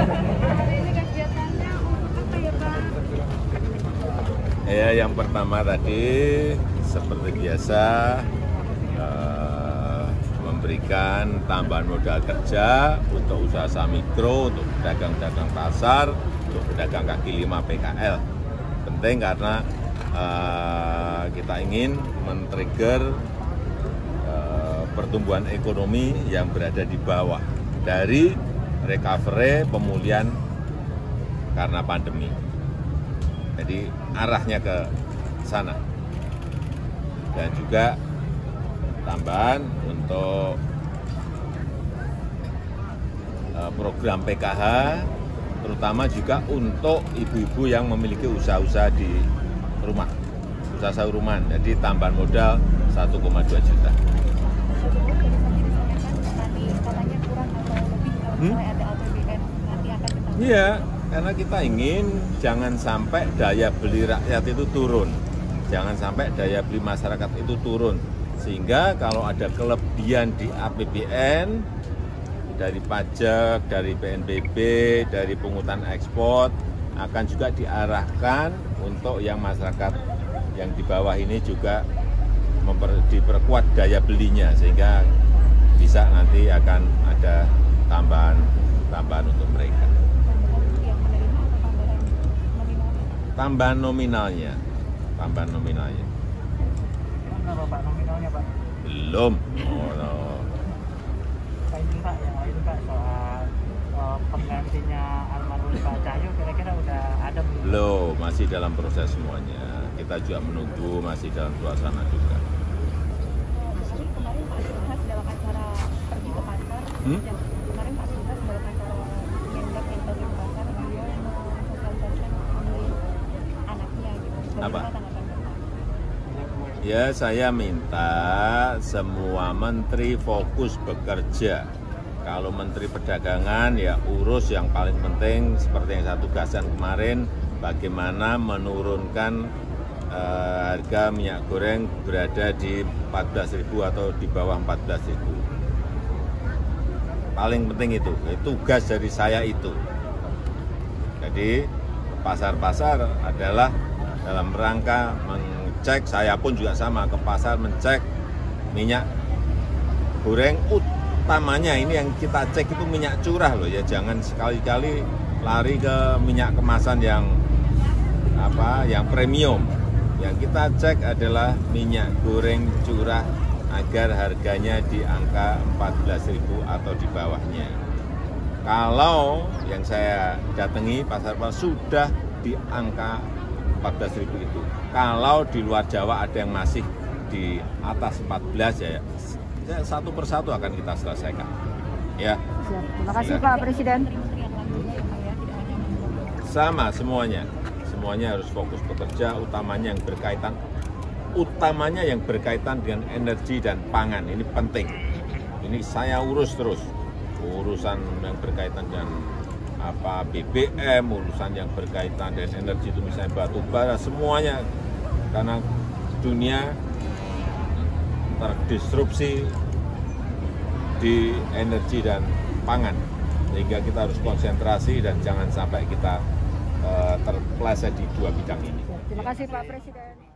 ya? Ya, yang pertama tadi seperti biasa eh, memberikan tambahan modal kerja untuk usaha usaha mikro, untuk pedagang-pedagang pasar, untuk pedagang kaki lima PKL. Penting karena eh, kita ingin men-trigger eh, pertumbuhan ekonomi yang berada di bawah dari recovery pemulihan karena pandemi. Jadi arahnya ke sana. Dan juga tambahan untuk eh, program PKH, terutama juga untuk ibu-ibu yang memiliki usaha-usaha di rumah, usaha rumahan. Jadi tambahan modal 1,2 juta. Sebelum dari tadi disampaikan tadi katanya kurang atau lebih kalau Hmm? misalnya ada APBN nanti akan ditambah. Iya, karena kita ingin jangan sampai daya beli rakyat itu turun. Jangan sampai daya beli masyarakat itu turun. Sehingga kalau ada kelebihan di APBN, dari pajak, dari PNBP, dari pungutan ekspor, akan juga diarahkan untuk yang masyarakat yang di bawah ini juga memper- diperkuat daya belinya sehingga bisa nanti akan ada tambahan tambahan untuk mereka. Tambahan nominalnya? Tambahan nominalnya, belum. Oh, no. Pak ini Pak yang lain Pak soal penggantinya almarhum Pak Cahyo kira-kira udah ada belum? Belum, masih dalam proses semuanya. Kita juga menunggu masih dalam suasana juga. Mas Ari, kemarin Pak Subhas dalam acara pergi ke pasar, Hmm? yang kemarin Pak Subhas dalam acara Mendak yang pergi ke pasar, beliau mensosialisasikan memilih anaknya gitu. Bagaimana Apa? Ya, saya minta semua menteri fokus bekerja. Kalau menteri perdagangan ya urus yang paling penting seperti yang saya tugaskan kemarin, bagaimana menurunkan eh, harga minyak goreng berada di 14.000 atau di bawah 14.000. Paling penting itu, eh, tugas dari saya itu. Jadi pasar-pasar adalah dalam rangka mengecek, saya pun juga sama ke pasar mencek minyak goreng. Utamanya ini yang kita cek itu minyak curah loh ya. Jangan sekali-kali lari ke minyak kemasan yang apa yang premium. Yang kita cek adalah minyak goreng curah agar harganya di angka 14.000 atau di bawahnya. Kalau yang saya datangi pasar pasar sudah di angka 14.000 itu. Kalau di luar Jawa ada yang masih di atas 14 ya, ya satu persatu akan kita selesaikan. Ya. Terima kasih. Pak Presiden. Sama semuanya. Semuanya harus fokus bekerja, utamanya yang berkaitan utamanya yang berkaitan dengan energi dan pangan. Ini penting. Ini saya urus terus. Urusan yang berkaitan dengan apa BBM, urusan yang berkaitan dengan energi itu misalnya batu bara, semuanya karena dunia terdisrupsi di energi dan pangan sehingga kita harus konsentrasi dan jangan sampai kita eh, terpeleset di dua bidang ini. Terima kasih Pak Presiden.